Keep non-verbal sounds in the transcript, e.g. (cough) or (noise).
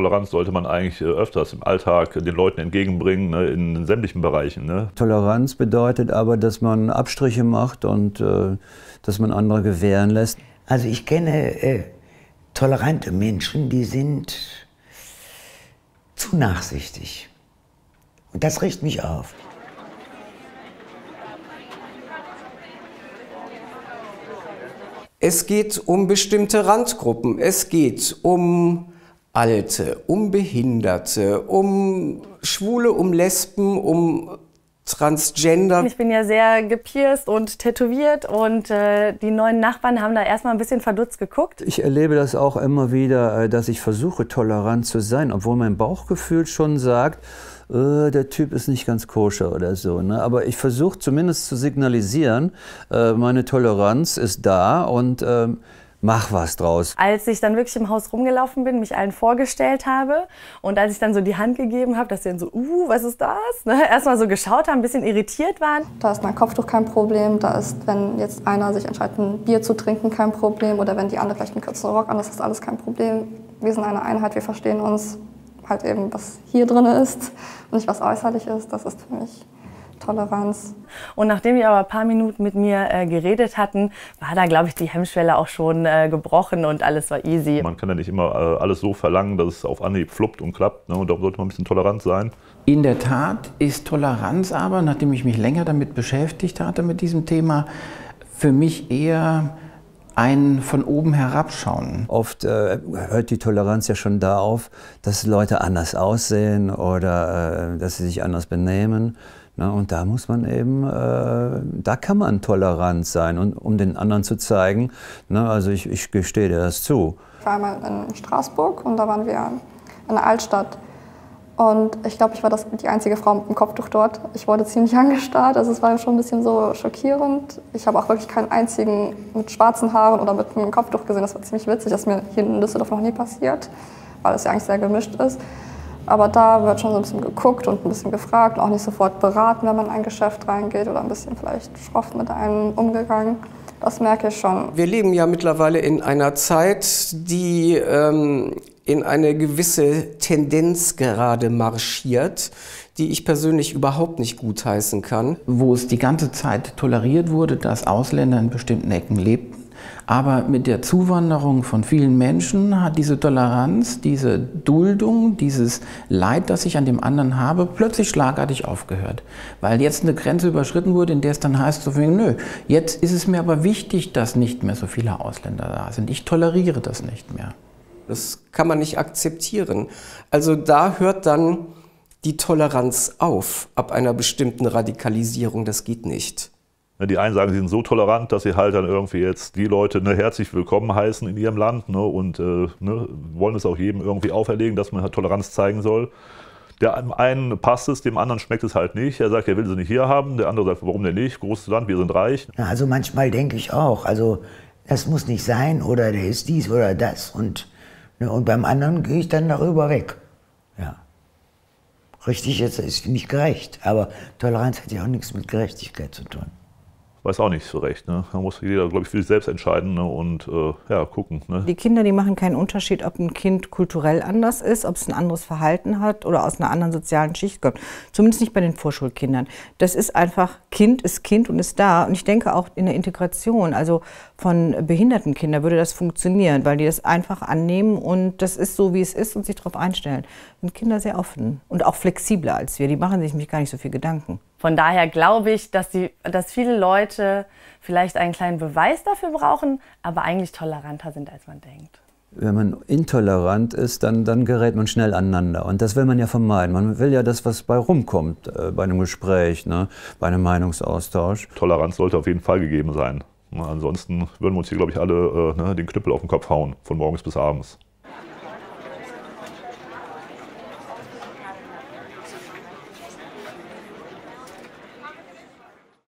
Toleranz sollte man eigentlich äh, öfters im Alltag den Leuten entgegenbringen, ne, in sämtlichen Bereichen. Ne? Toleranz bedeutet aber, dass man Abstriche macht und äh, dass man andere gewähren lässt. Also ich kenne äh, tolerante Menschen, die sind zu nachsichtig. Und das riecht mich auf. Es geht um bestimmte Randgruppen. Es geht um Alte, um Behinderte, um Schwule, um Lesben, um Transgender. Ich bin ja sehr gepierst und tätowiert und äh, die neuen Nachbarn haben da erstmal ein bisschen verdutzt geguckt. Ich erlebe das auch immer wieder, äh, dass ich versuche, tolerant zu sein, obwohl mein Bauchgefühl schon sagt, äh, der Typ ist nicht ganz koscher oder so. Ne? Aber ich versuche zumindest zu signalisieren, äh, meine Toleranz ist da und ähm, mach was draus. Als ich dann wirklich im Haus rumgelaufen bin, mich allen vorgestellt habe und als ich dann so die Hand gegeben habe, dass sie dann so, uh, was ist das? Ne? Erstmal so geschaut haben, ein bisschen irritiert waren. Da ist mein Kopftuch kein Problem, da ist, wenn jetzt einer sich entscheidet, ein Bier zu trinken, kein Problem oder wenn die andere vielleicht einen kürzeren Rock an, das ist alles kein Problem. Wir sind eine Einheit, wir verstehen uns halt eben, was hier drin ist und nicht was äußerlich ist. Das ist für mich Toleranz. Und nachdem die aber ein paar Minuten mit mir äh, geredet hatten, war da, glaube ich, die Hemmschwelle auch schon äh, gebrochen und alles war easy. Man kann ja nicht immer äh, alles so verlangen, dass es auf Anhieb fluppt und klappt. Ne? Und da sollte man ein bisschen tolerant sein. In der Tat ist Toleranz aber, nachdem ich mich länger damit beschäftigt hatte mit diesem Thema, für mich eher ein von oben herabschauen. Oft äh, hört die Toleranz ja schon da auf, dass Leute anders aussehen oder äh, dass sie sich anders benehmen. Na, und da muss man eben, äh, da kann man tolerant sein, und, um den anderen zu zeigen. Na, also ich, ich gestehe dir das zu. Ich war einmal in Straßburg und da waren wir in der Altstadt. Und ich glaube, ich war das, die einzige Frau mit dem Kopftuch dort. Ich wurde ziemlich (laughs) angestarrt, also es war schon ein bisschen so schockierend. Ich habe auch wirklich keinen einzigen mit schwarzen Haaren oder mit einem Kopftuch gesehen. Das war ziemlich witzig, das ist mir hier in Düsseldorf noch nie passiert, weil es ja eigentlich sehr gemischt ist. Aber da wird schon so ein bisschen geguckt und ein bisschen gefragt und auch nicht sofort beraten, wenn man in ein Geschäft reingeht oder ein bisschen vielleicht schroff mit einem umgegangen. Das merke ich schon. Wir leben ja mittlerweile in einer Zeit, die ähm, in eine gewisse Tendenz gerade marschiert, die ich persönlich überhaupt nicht gutheißen kann. Wo es die ganze Zeit toleriert wurde, dass Ausländer in bestimmten Ecken lebten aber mit der Zuwanderung von vielen Menschen hat diese Toleranz, diese Duldung, dieses Leid, das ich an dem anderen habe, plötzlich schlagartig aufgehört. Weil jetzt eine Grenze überschritten wurde, in der es dann heißt, so nö, jetzt ist es mir aber wichtig, dass nicht mehr so viele Ausländer da sind. Ich toleriere das nicht mehr. Das kann man nicht akzeptieren. Also da hört dann die Toleranz auf ab einer bestimmten Radikalisierung. Das geht nicht. Ne, die einen sagen, sie sind so tolerant, dass sie halt dann irgendwie jetzt die Leute ne, herzlich willkommen heißen in ihrem Land ne, und äh, ne, wollen es auch jedem irgendwie auferlegen, dass man halt Toleranz zeigen soll. Der einen passt es, dem anderen schmeckt es halt nicht. Er sagt, er will sie nicht hier haben. Der andere sagt, warum denn nicht? Großes Land, wir sind reich. Ja, also manchmal denke ich auch, also das muss nicht sein oder der ist dies oder das. Und, ne, und beim anderen gehe ich dann darüber weg. Ja. Richtig, jetzt ist nicht gerecht. Aber Toleranz hat ja auch nichts mit Gerechtigkeit zu tun weiß auch nicht so recht. Ne? Da muss jeder, glaube ich, für sich selbst entscheiden ne? und äh, ja, gucken. Ne? Die Kinder, die machen keinen Unterschied, ob ein Kind kulturell anders ist, ob es ein anderes Verhalten hat oder aus einer anderen sozialen Schicht kommt. Zumindest nicht bei den Vorschulkindern. Das ist einfach, Kind ist Kind und ist da. Und ich denke auch in der Integration, also von behinderten Kindern würde das funktionieren, weil die das einfach annehmen und das ist so, wie es ist und sich darauf einstellen. Sind Kinder sehr offen und auch flexibler als wir. Die machen sich nämlich gar nicht so viel Gedanken. Von daher glaube ich, dass, die, dass viele Leute vielleicht einen kleinen Beweis dafür brauchen, aber eigentlich toleranter sind, als man denkt. Wenn man intolerant ist, dann, dann gerät man schnell aneinander. Und das will man ja vermeiden. Man will ja das, was bei rumkommt, äh, bei einem Gespräch, ne, bei einem Meinungsaustausch. Toleranz sollte auf jeden Fall gegeben sein. Ansonsten würden wir uns hier, glaube ich, alle äh, ne, den Knüppel auf den Kopf hauen, von morgens bis abends.